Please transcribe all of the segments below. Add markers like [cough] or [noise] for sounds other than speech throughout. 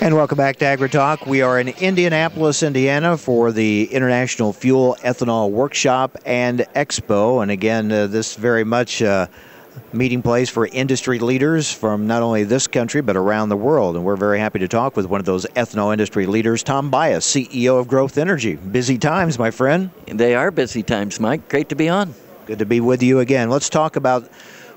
And welcome back to Agri Talk. We are in Indianapolis, Indiana for the International Fuel Ethanol Workshop and Expo. And again, uh, this very much uh, meeting place for industry leaders from not only this country but around the world. And we're very happy to talk with one of those ethanol industry leaders, Tom Buis, CEO of Growth Energy. Busy times, my friend. They are busy times, Mike. Great to be on. Good to be with you again. Let's talk about.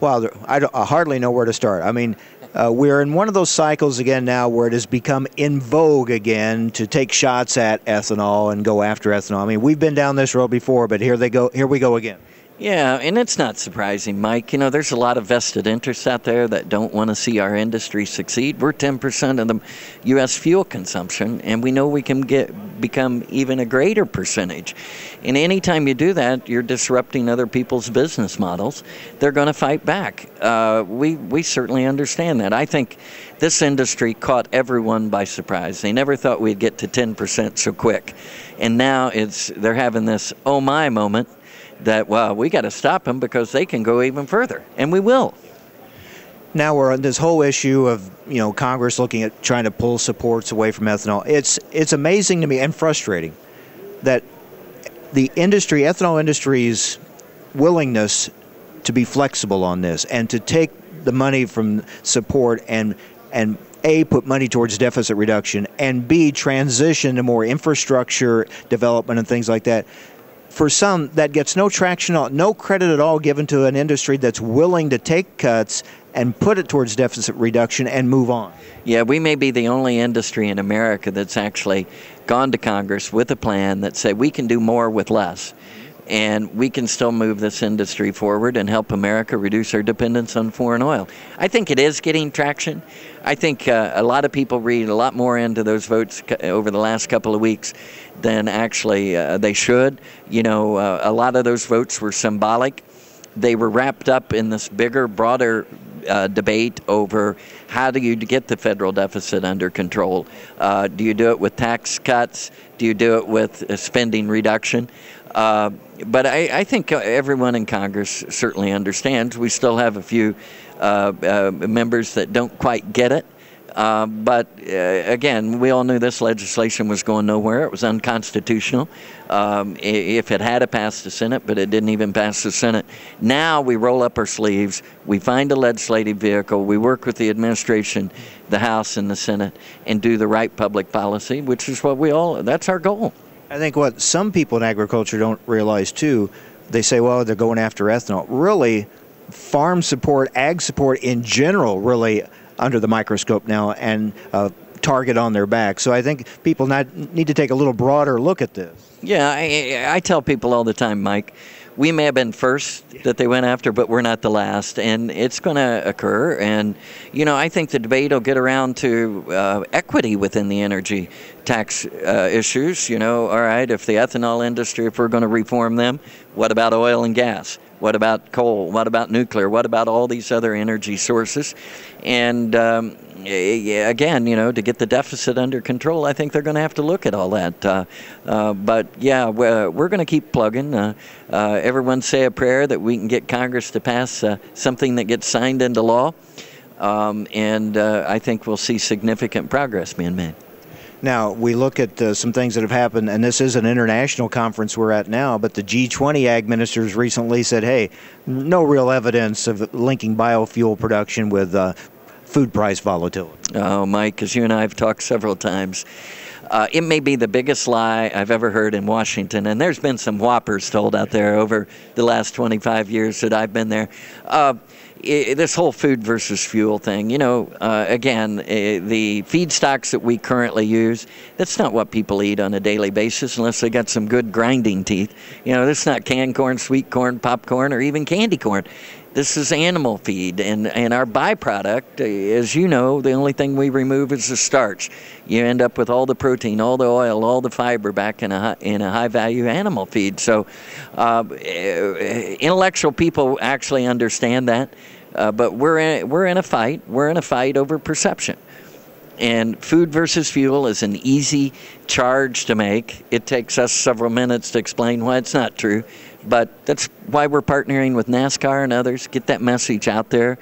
Well, I, I hardly know where to start. I mean, uh, we're in one of those cycles again now where it has become in vogue again to take shots at ethanol and go after ethanol. I mean, we've been down this road before, but here they go. Here we go again. Yeah, and it's not surprising, Mike. You know, there's a lot of vested interests out there that don't want to see our industry succeed. We're 10% of the U.S. fuel consumption, and we know we can get become even a greater percentage. And anytime you do that, you're disrupting other people's business models. They're going to fight back. Uh, we we certainly understand that. I think this industry caught everyone by surprise. They never thought we'd get to 10% so quick, and now it's they're having this oh my moment that well we got to stop them because they can go even further, and we will. Now we're on this whole issue of you know Congress looking at trying to pull supports away from ethanol. It's it's amazing to me and frustrating that the industry, ethanol industry's willingness to be flexible on this and to take the money from support and and a put money towards deficit reduction and b transition to more infrastructure development and things like that for some, that gets no traction, no credit at all given to an industry that's willing to take cuts and put it towards deficit reduction and move on. Yeah, we may be the only industry in America that's actually gone to Congress with a plan that said we can do more with less and we can still move this industry forward and help America reduce our dependence on foreign oil. I think it is getting traction. I think uh, a lot of people read a lot more into those votes over the last couple of weeks than actually uh, they should. You know, uh, a lot of those votes were symbolic. They were wrapped up in this bigger, broader uh, debate over how do you get the federal deficit under control. Uh, do you do it with tax cuts? Do you do it with spending reduction? Uh, but I, I, think everyone in Congress certainly understands. We still have a few uh, uh, members that don't quite get it. Uh, but uh, again, we all knew this legislation was going nowhere. It was unconstitutional. Um, if it had passed the Senate, but it didn't even pass the Senate. Now we roll up our sleeves, we find a legislative vehicle, we work with the administration, the House, and the Senate, and do the right public policy, which is what we all, that's our goal. I think what some people in agriculture don't realize too, they say, well, they're going after ethanol. Really, farm support, ag support in general, really under the microscope now and uh, target on their back. So I think people not, need to take a little broader look at this. Yeah, I, I tell people all the time, Mike we may have been first that they went after, but we're not the last, and it's going to occur. And you know, I think the debate will get around to uh, equity within the energy tax uh, issues. You know, all right, if the ethanol industry, if we're going to reform them, what about oil and gas? What about coal? What about nuclear? What about all these other energy sources? And um, again, you know, to get the deficit under control, I think they're going to have to look at all that. Uh, uh, but yeah, we're, we're going to keep plugging. Uh, uh, everyone say a prayer that we can get Congress to pass uh, something that gets signed into law. Um, and uh, I think we'll see significant progress being made. Now, we look at uh, some things that have happened, and this is an international conference we're at now, but the G20 ag ministers recently said, hey, no real evidence of linking biofuel production with uh, food price volatility. Oh, Mike, because you and I have talked several times. Uh, it may be the biggest lie I've ever heard in Washington, and there's been some whoppers told out there over the last 25 years that I've been there. Uh, it, this whole food versus fuel thing, you know, uh, again, the feedstocks that we currently use, that's not what people eat on a daily basis unless they got some good grinding teeth. You know, this not canned corn, sweet corn, popcorn, or even candy corn. This is animal feed, and, and our byproduct, as you know, the only thing we remove is the starch. You end up with all the protein, all the oil, all the fiber back in a, in a high value animal feed. So, uh, intellectual people actually understand that, uh, but we're in, we're in a fight. We're in a fight over perception. And food versus fuel is an easy charge to make. It takes us several minutes to explain why it's not true. But that's why we're partnering with NASCAR and others, get that message out there.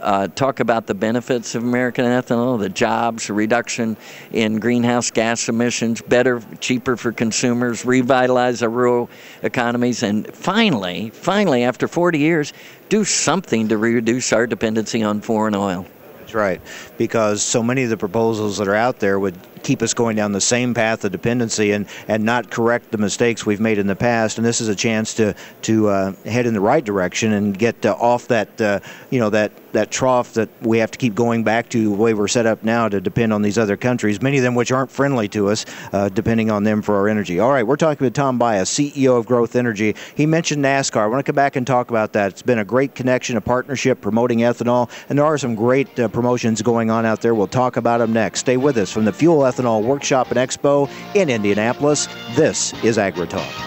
uh, talk about the benefits of American ethanol, the jobs, the reduction in greenhouse gas emissions, better, cheaper for consumers, revitalize our rural economies, and finally, finally, after 40 years, do something to reduce our dependency on foreign oil. That's right, because so many of the proposals that are out there would keep us going down the same path of dependency and, and not correct the mistakes we've made in the past. And this is a chance to to uh, head in the right direction and get uh, off that uh, you know that that trough that we have to keep going back to the way we're set up now to depend on these other countries, many of them which aren't friendly to us, uh, depending on them for our energy. All right, we're talking with Tom Buis, CEO of Growth Energy. He mentioned NASCAR. I want to come back and talk about that. It's been a great connection, a partnership promoting ethanol, and there are some great uh, promotions going on out there. We'll talk about them next. Stay with us from the Fuel Ethanol Workshop and Expo in Indianapolis. This is AgriTalk.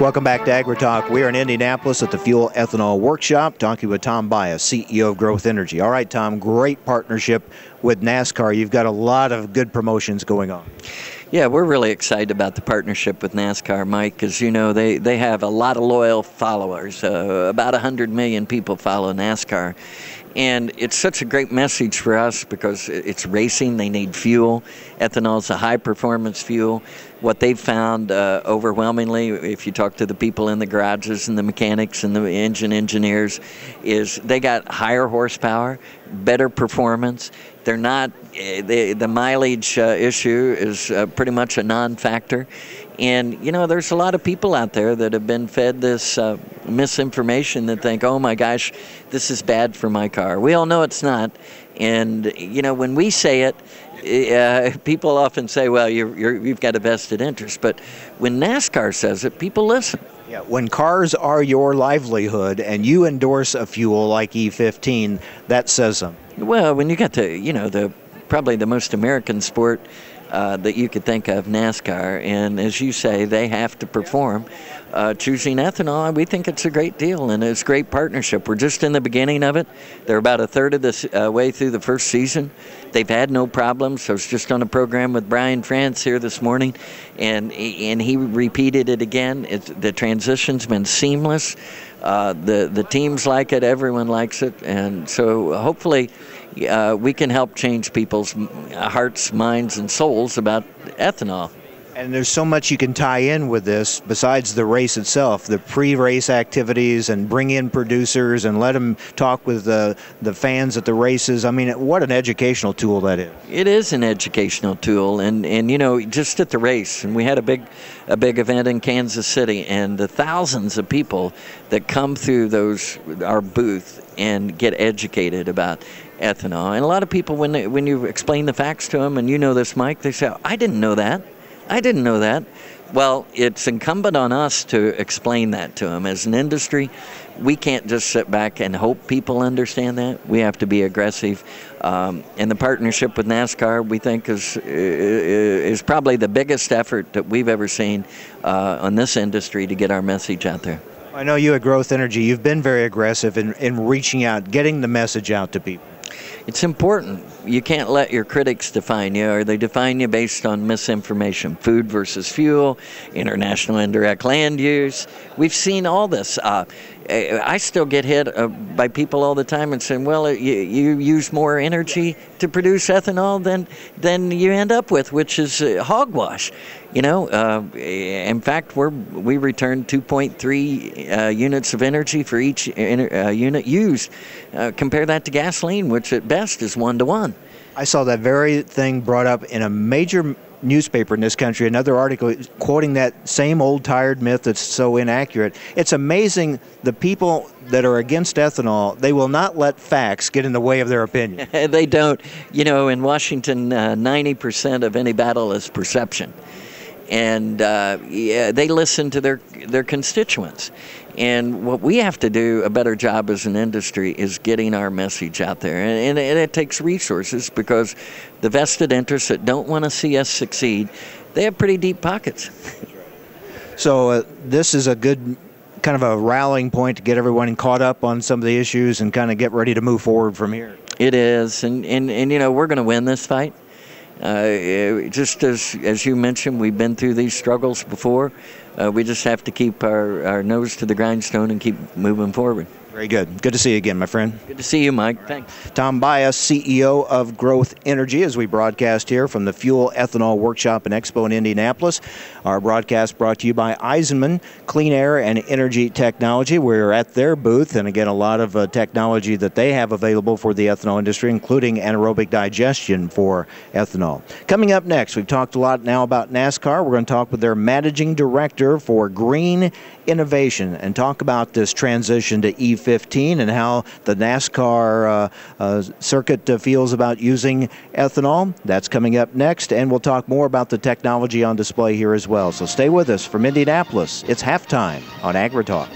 Welcome back to AgriTalk. We are in Indianapolis at the Fuel Ethanol Workshop, talking with Tom Buis, CEO of Growth Energy. All right, Tom, great partnership with NASCAR. You've got a lot of good promotions going on. Yeah, we're really excited about the partnership with NASCAR, Mike, because you know they, they have a lot of loyal followers. Uh, about 100 million people follow NASCAR. And it's such a great message for us because it's racing, they need fuel. Ethanol is a high performance fuel. What they've found uh, overwhelmingly, if you talk to the people in the garages and the mechanics and the engine engineers, is they got higher horsepower, better performance. They're not, eh, the, the mileage uh, issue is uh, pretty much a non factor. And, you know, there's a lot of people out there that have been fed this uh, misinformation that think, oh my gosh, this is bad for my car. We all know it's not. And, you know, when we say it, uh, people often say, well, you're, you're, you've got a vested interest. But when NASCAR says it, people listen. Yeah, when cars are your livelihood and you endorse a fuel like E15, that says something. Well, when you got to, you know, the probably the most American sport uh, that you could think of, NASCAR. And as you say, they have to perform. Uh, choosing ethanol, we think it's a great deal and it's a great partnership. We're just in the beginning of it. They're about a third of the uh, way through the first season. They've had no problems. I was just on a program with Brian France here this morning, and and he repeated it again. It's, the transition's been seamless. Uh, the the teams like it. Everyone likes it, and so hopefully uh, we can help change people's hearts, minds, and souls about ethanol. And there's so much you can tie in with this besides the race itself, the pre-race activities, and bring in producers and let them talk with the the fans at the races. I mean, what an educational tool that is. It is an educational tool, and and you know, just at the race, and we had a big a big event in Kansas City, and the thousands of people that come through those our booth and get educated about ethanol. And a lot of people, when they, when you explain the facts to them, and you know this, Mike, they say, "I didn't know that." I didn't know that. Well, it's incumbent on us to explain that to them. As an industry, we can't just sit back and hope people understand that. We have to be aggressive. Um, and the partnership with NASCAR, we think, is is probably the biggest effort that we've ever seen uh, on this industry to get our message out there. I know you at Growth Energy, you've been very aggressive in, in reaching out, getting the message out to people it's important. You can't let your critics define you, or they define you based on misinformation. Food versus fuel, international indirect land use. We've seen all this. Uh, I still get hit uh, by people all the time and saying, "Well, you, you, use more energy to produce ethanol than than you end up with, which is uh, hogwash." You know, uh, in fact, we're we return 2.3 uh, units of energy for each uh, unit used. Uh, compare that to gasoline, which at best is one to one. I saw that very thing brought up in a major newspaper in this country, another article quoting that same old tired myth that's so inaccurate. It's amazing the people that are against ethanol, they will not let facts get in the way of their opinion. [laughs] they don't. You know, in Washington, uh, 90% of any battle is perception. And uh, yeah, they listen to their, their constituents. And what we have to do a better job as an industry is getting our message out there. And, and, and it takes resources because the vested interests that don't want to see us succeed, they have pretty deep pockets. so uh, this is a good kind of a rallying point to get everyone caught up on some of the issues and kind of get ready to move forward from here. It is. And, and, and you know, we're going to win this fight. Uh, just as as you mentioned, we've been through these struggles before. Uh, we just have to keep our, our nose to the grindstone and keep moving forward. Very good. Good to see you again, my friend. Good to see you, Mike. Thanks. Tom Buis, CEO of Growth Energy, as we broadcast here from the Fuel Ethanol Workshop and Expo in Indianapolis. Our broadcast brought to you by Eisenmann Clean Air and Energy Technology. We're at their booth, and again, a lot of uh, technology that they have available for the ethanol industry, including anaerobic digestion for ethanol. Coming up next, we've talked a lot now about NASCAR. We're going to talk with their managing director for green innovation and talk about this transition to E15 and how the NASCAR uh, uh, circuit uh, feels about using ethanol. That's coming up next, and we'll talk more about the technology on display here as well. So stay with us from Indianapolis. It's halftime on AgriTalk.